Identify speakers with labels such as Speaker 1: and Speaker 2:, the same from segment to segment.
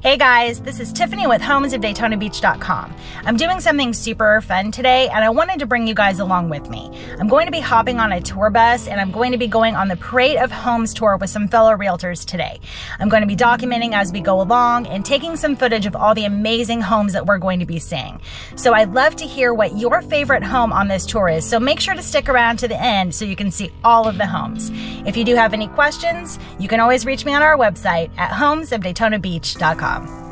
Speaker 1: Hey guys, this is Tiffany with homesofdaytonabeach.com. I'm doing something super fun today and I wanted to bring you guys along with me. I'm going to be hopping on a tour bus and I'm going to be going on the Parade of Homes tour with some fellow realtors today. I'm going to be documenting as we go along and taking some footage of all the amazing homes that we're going to be seeing. So I'd love to hear what your favorite home on this tour is, so make sure to stick around to the end so you can see all of the homes. If you do have any questions, you can always reach me on our website at homesofdaytonabeach.com gmail.com.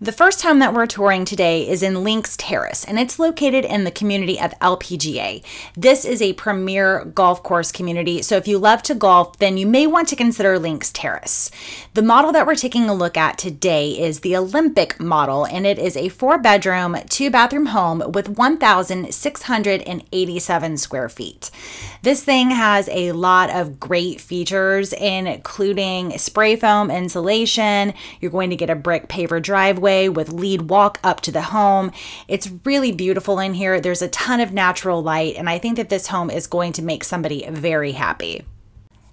Speaker 1: The first home that we're touring today is in Links Terrace, and it's located in the community of LPGA. This is a premier golf course community, so if you love to golf, then you may want to consider Links Terrace. The model that we're taking a look at today is the Olympic model, and it is a four bedroom, two bathroom home with 1,687 square feet. This thing has a lot of great features, including spray foam insulation. You're going to get a brick paver driveway with lead walk up to the home. It's really beautiful in here. There's a ton of natural light, and I think that this home is going to make somebody very happy.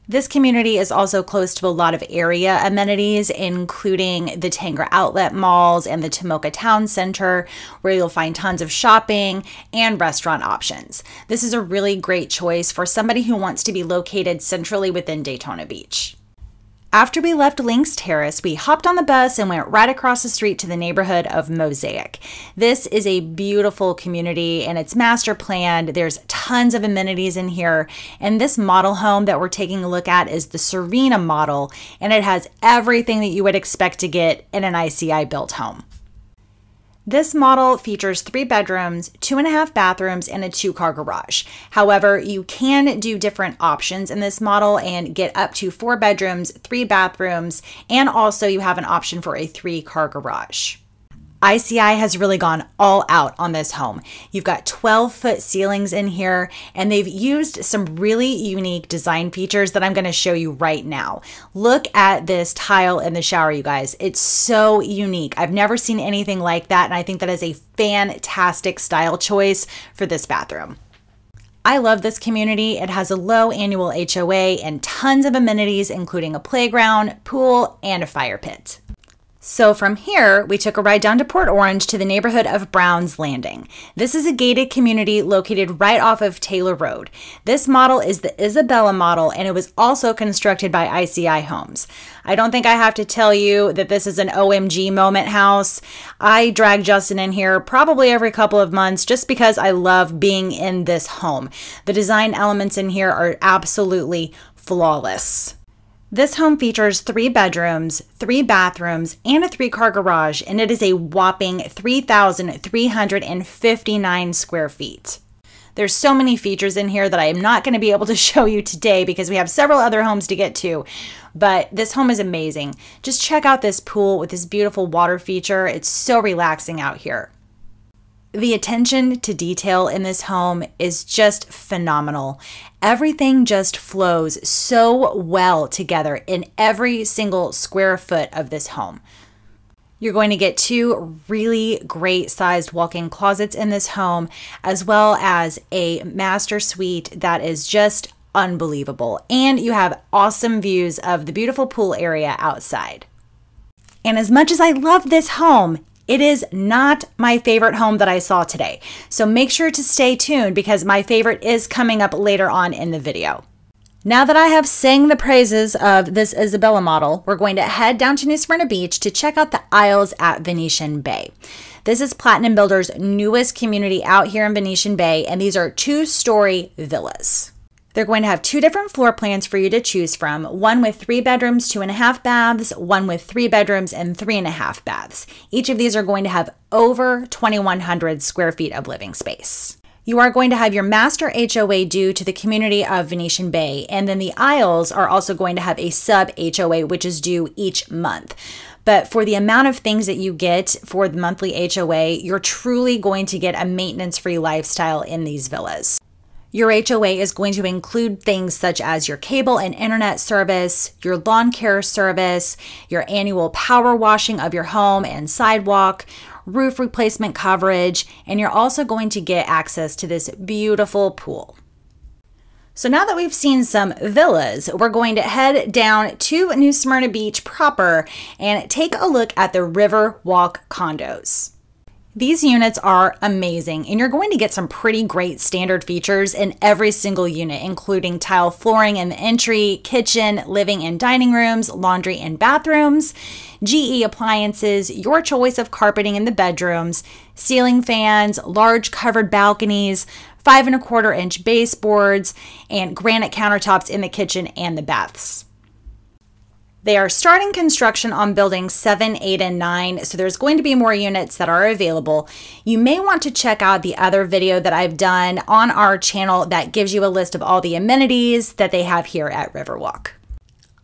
Speaker 1: This community is also close to a lot of area amenities, including the Tanger Outlet Malls and the Tomoka Town Center, where you'll find tons of shopping and restaurant options. This is a really great choice for somebody who wants to be located centrally within Daytona Beach. After we left Links Terrace, we hopped on the bus and went right across the street to the neighborhood of Mosaic. This is a beautiful community and it's master planned. There's tons of amenities in here. And this model home that we're taking a look at is the Serena model, and it has everything that you would expect to get in an ICI built home. This model features three bedrooms, two and a half bathrooms, and a two car garage. However, you can do different options in this model and get up to four bedrooms, three bathrooms, and also you have an option for a three car garage. ICI has really gone all out on this home. You've got 12 foot ceilings in here, and they've used some really unique design features that I'm going to show you right now. Look at this tile in the shower, you guys. It's so unique. I've never seen anything like that, and I think that is a fantastic style choice for this bathroom. I love this community. It has a low annual HOA and tons of amenities, including a playground, pool, and a fire pit. So from here, we took a ride down to Port Orange to the neighborhood of Browns Landing. This is a gated community located right off of Taylor Road. This model is the Isabella model and it was also constructed by ICI Homes. I don't think I have to tell you that this is an OMG moment house. I drag Justin in here probably every couple of months just because I love being in this home. The design elements in here are absolutely flawless. This home features three bedrooms, three bathrooms, and a three car garage, and it is a whopping 3,359 square feet. There's so many features in here that I am not going to be able to show you today because we have several other homes to get to, but this home is amazing. Just check out this pool with this beautiful water feature. It's so relaxing out here. The attention to detail in this home is just phenomenal. Everything just flows so well together in every single square foot of this home. You're going to get two really great sized walk in closets in this home, as well as a master suite that is just unbelievable. And you have awesome views of the beautiful pool area outside. And as much as I love this home, it is not my favorite home that I saw today. So make sure to stay tuned because my favorite is coming up later on in the video. Now that I have sang the praises of this Isabella model, we're going to head down to New Smyrna Beach to check out the Isles at Venetian Bay. This is Platinum Builders' newest community out here in Venetian Bay, and these are two story villas. They're going to have two different floor plans for you to choose from one with three bedrooms, two and a half baths, one with three bedrooms and three and a half baths. Each of these are going to have over 2,100 square feet of living space. You are going to have your master HOA due to the community of Venetian Bay, and then the Isles are also going to have a sub HOA, which is due each month. But for the amount of things that you get for the monthly HOA, you're truly going to get a maintenance free lifestyle in these villas. Your HOA is going to include things such as your cable and internet service, your lawn care service, your annual power washing of your home and sidewalk, roof replacement coverage, and you're also going to get access to this beautiful pool. So now that we've seen some villas, we're going to head down to New Smyrna Beach proper and take a look at the River Walk condos. These units are amazing, and you're going to get some pretty great standard features in every single unit, including tile flooring in the entry, kitchen, living and dining rooms, laundry and bathrooms, GE appliances, your choice of carpeting in the bedrooms, ceiling fans, large covered balconies, five and a quarter inch baseboards, and granite countertops in the kitchen and the baths. They are starting construction on buildings 7, 8, and 9, so there's going to be more units that are available. You may want to check out the other video that I've done on our channel that gives you a list of all the amenities that they have here at Riverwalk.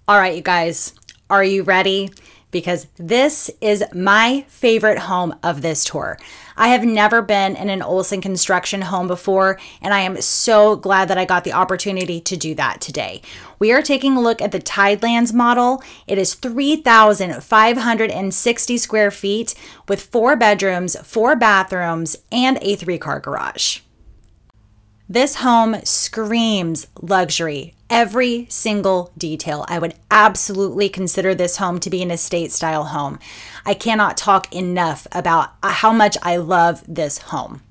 Speaker 1: All right, you guys, are you ready? because this is my favorite home of this tour. I have never been in an Olsen construction home before, and I am so glad that I got the opportunity to do that today. We are taking a look at the Tidelands model. It is 3,560 square feet with four bedrooms, four bathrooms, and a three car garage. This home screams luxury. Every single detail. I would absolutely consider this home to be an estate style home. I cannot talk enough about uh, how much I love this home.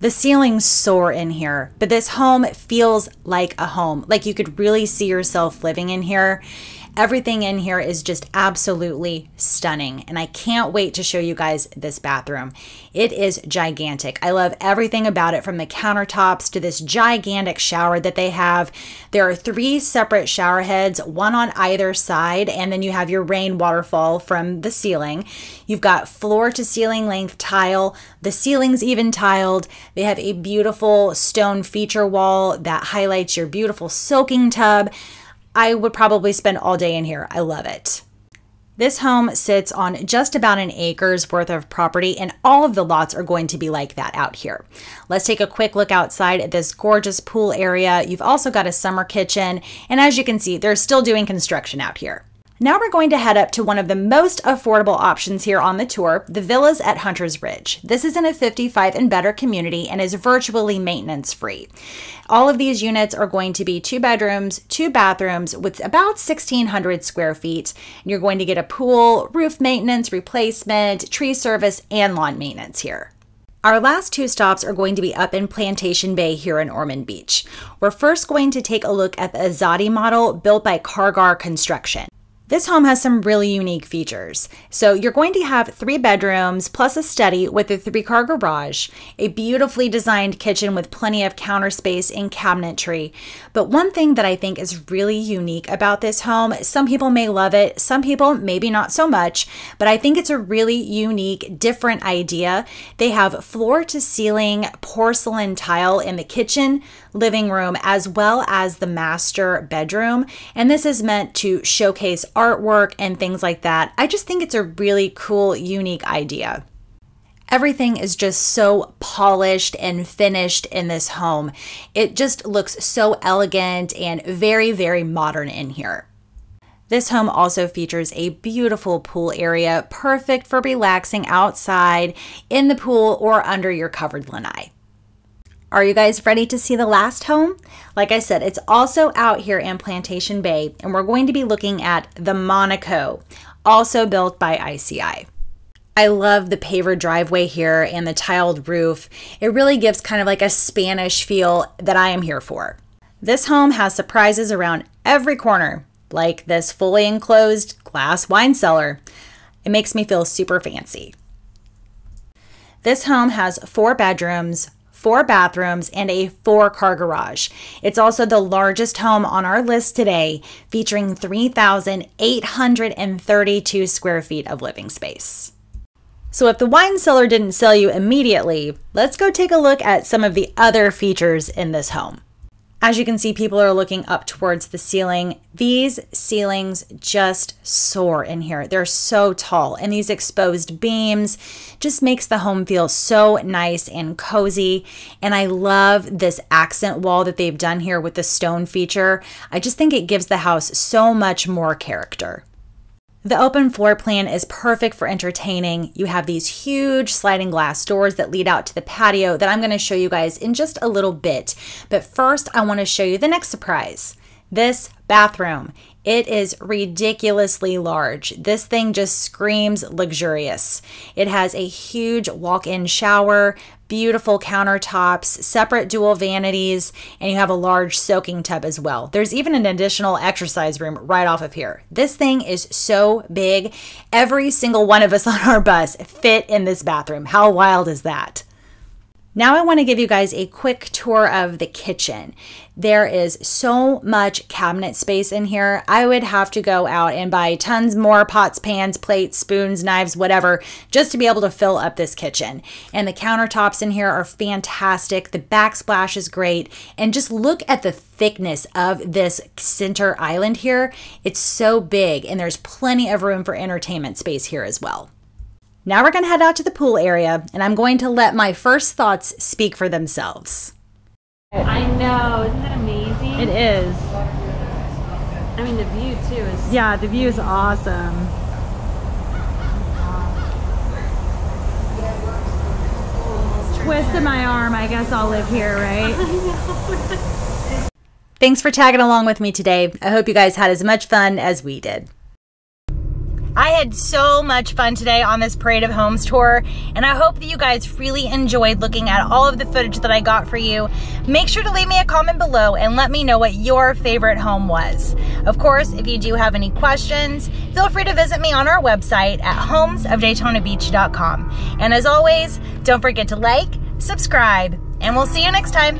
Speaker 1: The ceilings soar in here, but this home feels like a home. Like you could really see yourself living in here. Everything in here is just absolutely stunning, and I can't wait to show you guys this bathroom. It is gigantic. I love everything about it from the countertops to this gigantic shower that they have. There are three separate shower heads, one on either side, and then you have your rain waterfall from the ceiling. You've got floor to ceiling length tile. The ceiling's even tiled. They have a beautiful stone feature wall that highlights your beautiful soaking tub. I would probably spend all day in here. I love it. This home sits on just about an acre's worth of property, and all of the lots are going to be like that out here. Let's take a quick look outside at this gorgeous pool area. You've also got a summer kitchen, and as you can see, they're still doing construction out here. Now we're going to head up to one of the most affordable options here on the tour, the Villas at Hunters Ridge. This is in a 55 and better community and is virtually maintenance free. All of these units are going to be two bedrooms, two bathrooms with about 1,600 square feet. You're going to get a pool, roof maintenance, replacement, tree service, and lawn maintenance here. Our last two stops are going to be up in Plantation Bay here in Ormond Beach. We're first going to take a look at the Azadi model built by Cargar Construction. This home has some really unique features. So you're going to have three bedrooms plus a study with a three car garage, a beautifully designed kitchen with plenty of counter space and cabinetry. But one thing that I think is really unique about this home, some people may love it, some people maybe not so much, but I think it's a really unique, different idea. They have floor to ceiling porcelain tile in the kitchen, living room, as well as the master bedroom. And this is meant to showcase artwork and things like that. I just think it's a really cool, unique idea. Everything is just so polished and finished in this home. It just looks so elegant and very, very modern in here. This home also features a beautiful pool area, perfect for relaxing outside, in the pool, or under your covered lanai. Are you guys ready to see the last home? Like I said, it's also out here in Plantation Bay, and we're going to be looking at the Monaco, also built by ICI. I love the paver driveway here and the tiled roof. It really gives kind of like a Spanish feel that I am here for. This home has surprises around every corner, like this fully enclosed glass wine cellar. It makes me feel super fancy. This home has four bedrooms, four bathrooms, and a four car garage. It's also the largest home on our list today, featuring 3,832 square feet of living space. So, if the wine cellar didn't sell you immediately, let's go take a look at some of the other features in this home. As you can see, people are looking up towards the ceiling. These ceilings just soar in here. They're so tall, and these exposed beams just makes the home feel so nice and cozy. And I love this accent wall that they've done here with the stone feature. I just think it gives the house so much more character. The open floor plan is perfect for entertaining. You have these huge sliding glass doors that lead out to the patio that I'm going to show you guys in just a little bit. But first, I want to show you the next surprise. This bathroom. It is ridiculously large. This thing just screams luxurious. It has a huge walk in shower, beautiful countertops, separate dual vanities, and you have a large soaking tub as well. There's even an additional exercise room right off of here. This thing is so big. Every single one of us on our bus fit in this bathroom. How wild is that? Now I want to give you guys a quick tour of the kitchen. There is so much cabinet space in here. I would have to go out and buy tons more pots, pans, plates, spoons, knives, whatever, just to be able to fill up this kitchen. And the countertops in here are fantastic. The backsplash is great. And just look at the thickness of this center island here. It's so big and there's plenty of room for entertainment space here as well. Now we're going to head out to the pool area, and I'm going to let my first thoughts speak for themselves.
Speaker 2: I know, isn't that amazing?
Speaker 1: It is.
Speaker 2: I mean, the view too is.
Speaker 1: Yeah, the view is awesome. Twisted my arm. I guess I'll live here, right? Thanks for tagging along with me today. I hope you guys had as much fun as we did. I had so much fun today on this Parade of Homes tour, and I hope that you guys really enjoyed looking at all of the footage that I got for you. Make sure to leave me a comment below and let me know what your favorite home was. Of course, if you do have any questions, feel free to visit me on our website at homesofdaytonabeach.com. And as always, don't forget to like, subscribe, and we'll see you next time.